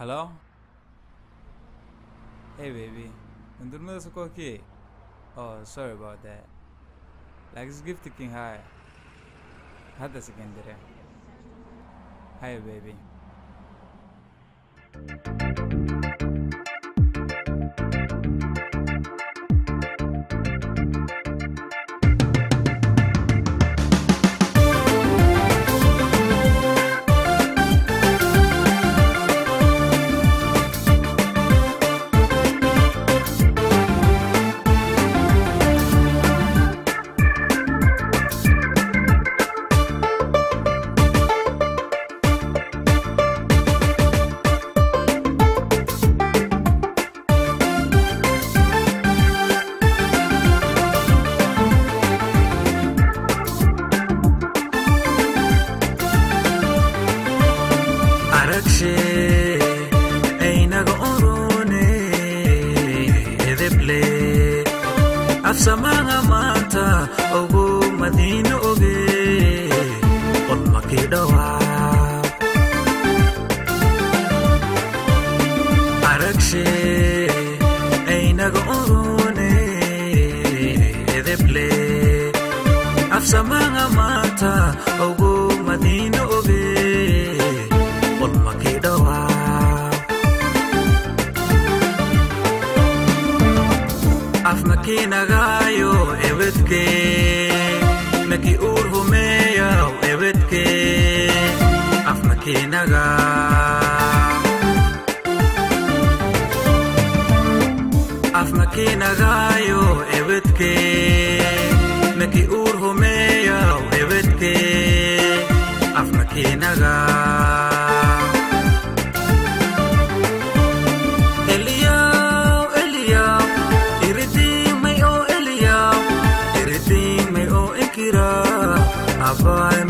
Hello? Hey baby, nandun mo sa koki? Oh, sorry about that. Like this gift king hi. Hada sa there? Hi baby. Afsamaha maanta ogu madiino oge qolmakii dhawa aragshe aynaga orone edeble. Afsamaha maanta ogu afmakiinagaayo ebedke maki uur humeeyaw ebedke afmakiinaga afmakiinagaayo ebedke maki uur humeeyaw ebedke afmakiinaga Eliyaw, boy.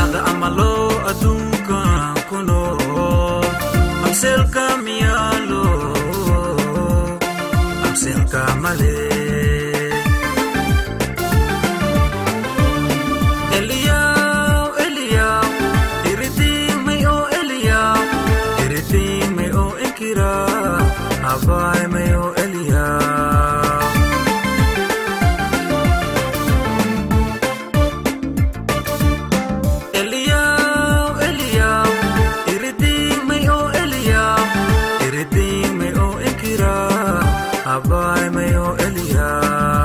ada amalo adduunka ku nool absilka miyaalo absilka male Eliyaw, vai meu Elias